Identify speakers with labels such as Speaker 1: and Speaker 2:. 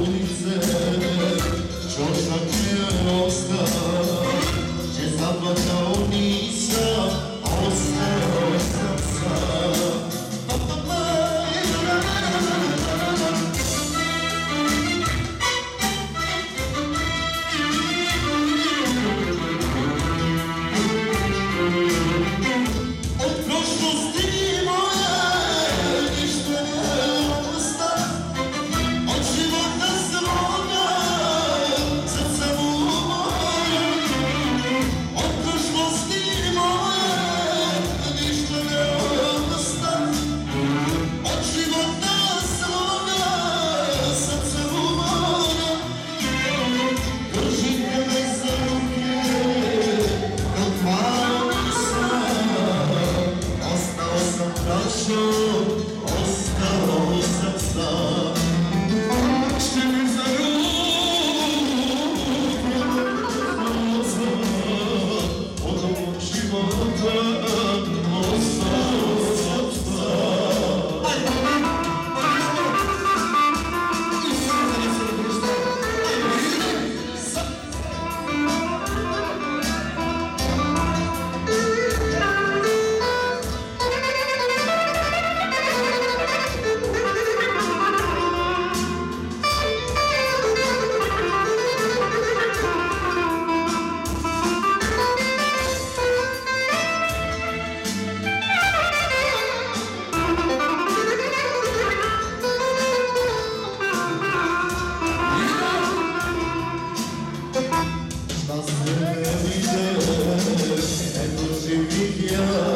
Speaker 1: ulice, braćo, Da se vide, eto